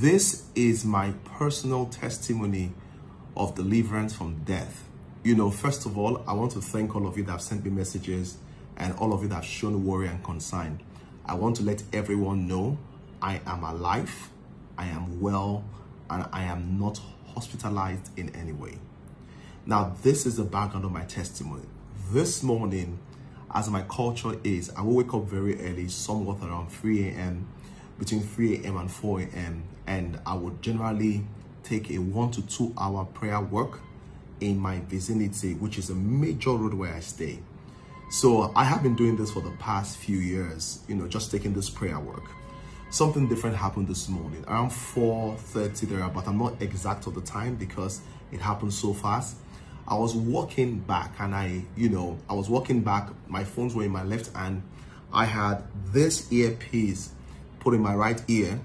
This is my personal testimony of deliverance from death. You know, first of all, I want to thank all of you that have sent me messages and all of you that have shown worry and concern. I want to let everyone know I am alive, I am well, and I am not hospitalized in any way. Now, this is the background of my testimony. This morning, as my culture is, I will wake up very early, somewhat around 3 a.m., between 3 a.m. and 4 a.m., and I would generally take a one to two hour prayer work in my vicinity, which is a major road where I stay. So I have been doing this for the past few years, you know, just taking this prayer work. Something different happened this morning around 4:30 there, but I'm not exact of the time because it happened so fast. I was walking back and I, you know, I was walking back, my phones were in my left hand. I had this earpiece put in my right ear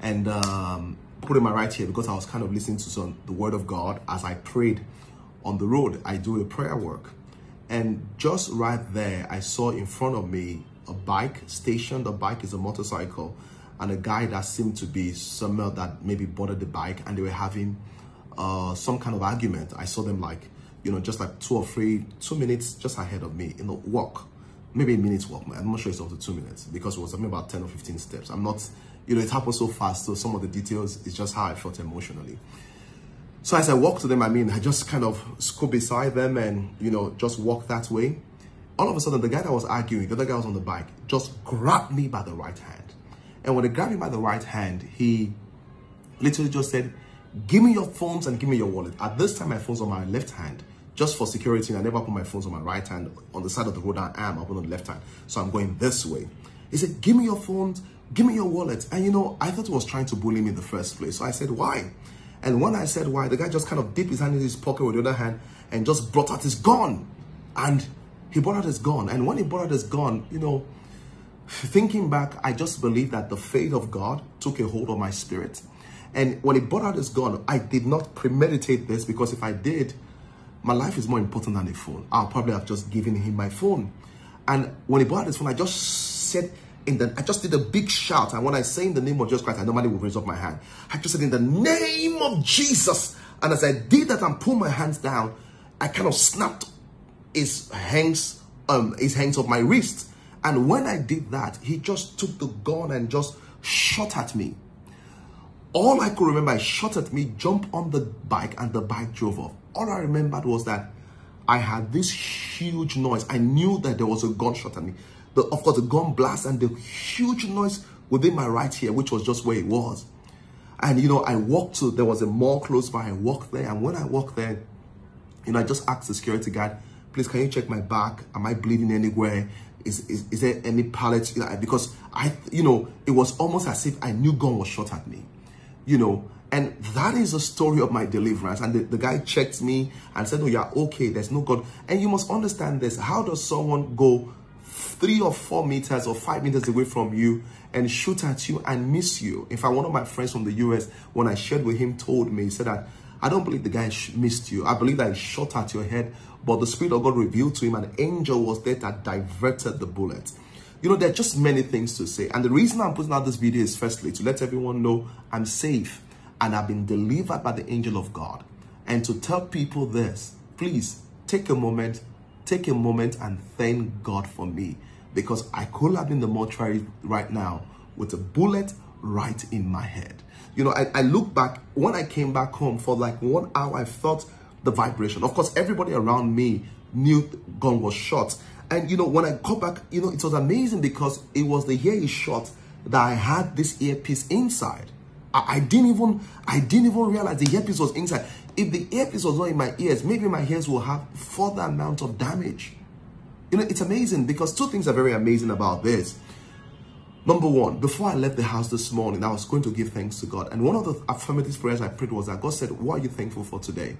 and um, put in my right ear because I was kind of listening to some the word of God as I prayed on the road. I do a prayer work. And just right there, I saw in front of me a bike stationed. The bike is a motorcycle and a guy that seemed to be someone that maybe boarded the bike and they were having uh, some kind of argument. I saw them like you know, just like two or three, two minutes just ahead of me in the walk. Maybe a minute's walk. I'm not sure it's up to two minutes because it was something about 10 or 15 steps. I'm not, you know, it happened so fast. So some of the details is just how I felt emotionally. So as I walked to them, I mean, I just kind of scooped beside them and, you know, just walked that way. All of a sudden, the guy that was arguing, the other guy was on the bike, just grabbed me by the right hand. And when he grabbed me by the right hand, he literally just said, give me your phones and give me your wallet. At this time, my phone's on my left hand. Just for security, I never put my phones on my right hand. On the side of the road I am, I put on the left hand. So I'm going this way. He said, give me your phones, give me your wallet. And you know, I thought he was trying to bully me in the first place. So I said, why? And when I said why, the guy just kind of dipped his hand in his pocket with the other hand and just brought out his gun. And he brought out his gun. And when he brought out his gun, you know, thinking back, I just believe that the faith of God took a hold of my spirit. And when he brought out his gun, I did not premeditate this because if I did, my life is more important than a phone. I'll probably have just given him my phone. And when he brought this phone, I just said in the, I just did a big shout. And when I say in the name of Jesus Christ, I normally would raise up my hand. I just said in the name of Jesus. And as I did that and pulled my hands down, I kind of snapped his hands, um, his hands off my wrist. And when I did that, he just took the gun and just shot at me. All I could remember, he shot at me, jumped on the bike, and the bike drove off. All I remembered was that I had this huge noise. I knew that there was a gunshot at me. The, of course, the gun blast and the huge noise within my right ear, which was just where it was. And, you know, I walked to, there was a mall close by. I walked there. And when I walked there, you know, I just asked the security guard, please, can you check my back? Am I bleeding anywhere? Is, is, is there any pallets? Because I, you know, it was almost as if I knew gun was shot at me you know, and that is the story of my deliverance. And the, the guy checked me and said, Oh, you're okay. There's no God. And you must understand this. How does someone go three or four meters or five meters away from you and shoot at you and miss you? In fact, one of my friends from the US, when I shared with him, told me, he said that I don't believe the guy missed you. I believe that he shot at your head, but the Spirit of God revealed to him an angel was there that diverted the bullet. You know, there are just many things to say. And the reason I'm putting out this video is firstly to let everyone know I'm safe and I've been delivered by the angel of God. And to tell people this, please take a moment, take a moment and thank God for me because I could have been in the mortuary right now with a bullet right in my head. You know, I, I look back, when I came back home for like one hour, I felt the vibration. Of course, everybody around me knew gun was shot. And you know, when I got back, you know, it was amazing because it was the year he shot that I had this earpiece inside. I, I, didn't even I didn't even realize the earpiece was inside. If the earpiece was not in my ears, maybe my ears will have further amount of damage. You know, it's amazing because two things are very amazing about this. Number one, before I left the house this morning, I was going to give thanks to God. And one of the affirmative prayers I prayed was that God said, What are you thankful for today?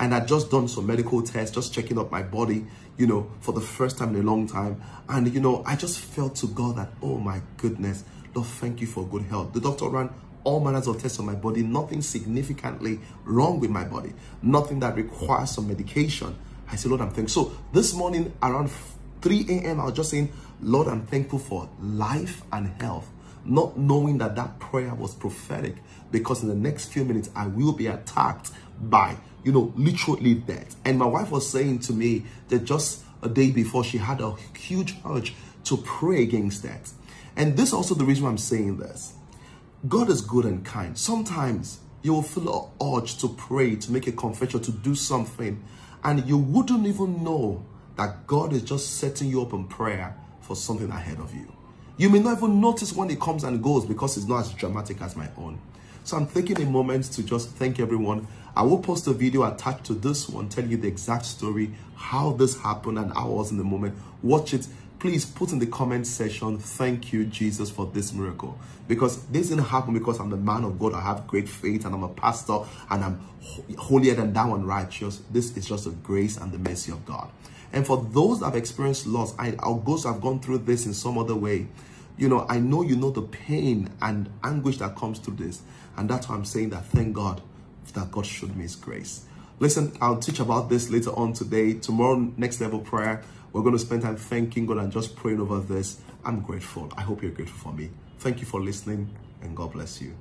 And I'd just done some medical tests, just checking up my body, you know, for the first time in a long time. And, you know, I just felt to God that, oh my goodness, Lord, thank you for good health. The doctor ran all manners of tests on my body, nothing significantly wrong with my body, nothing that requires some medication. I said, Lord, I'm thankful. So this morning around 3 a.m., I was just saying, Lord, I'm thankful for life and health. not knowing that that prayer was prophetic because in the next few minutes I will be attacked by, you know, literally death. And my wife was saying to me that just a day before she had a huge urge to pray against that. And this is also the reason why I'm saying this. God is good and kind. Sometimes you will feel an urge to pray, to make a confession, to do something, and you wouldn't even know that God is just setting you up in prayer for something ahead of you. You may not even notice when it comes and goes because it's not as dramatic as my own. So I'm taking a moment to just thank everyone. I will post a video attached to this one telling you the exact story, how this happened and how I was in the moment. Watch it please put in the comment section, thank you, Jesus, for this miracle. Because this didn't happen because I'm the man of God, I have great faith, and I'm a pastor, and I'm holier than thou and righteous. This is just the grace and the mercy of God. And for those that have experienced loss, I, have gone through this in some other way, you know, I know you know the pain and anguish that comes through this. And that's why I'm saying that thank God that God showed me his grace. Listen, I'll teach about this later on today. Tomorrow, next level prayer. We're going to spend time thanking God and just praying over this. I'm grateful. I hope you're grateful for me. Thank you for listening and God bless you.